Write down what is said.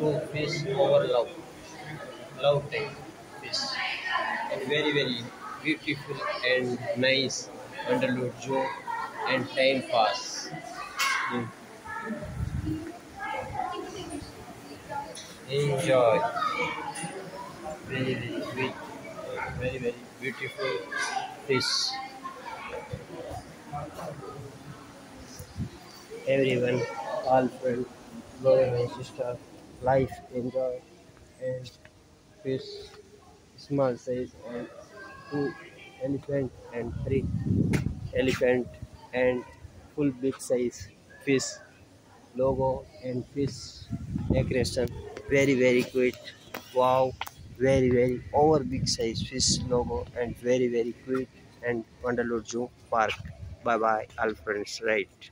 to fish over love. Love tank fish and very very beautiful and nice Vandalur Zoo and time pass. Hmm. enjoy. Very very big very very beautiful fish everyone all friends brother and sister life enjoy and fish small size and two elephant and three elephant and full big size fish. Logo and fish decoration. Very very cute wow. Very very over big size fish logo and very very cute and Vandalur Zoo Park. Bye bye all friends. Right